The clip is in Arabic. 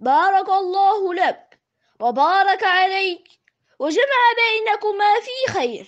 بارك الله لك وبارك عليك وجمع بينكما في خير.